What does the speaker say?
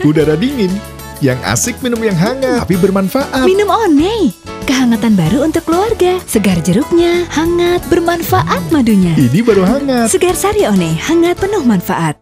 Udara dingin. Yang asik minum yang hangat, tapi bermanfaat. Minum One. Kehangatan baru untuk keluarga. Segar jeruknya, hangat, bermanfaat madunya. Ini baru hangat. Segar Sari One, hangat penuh manfaat.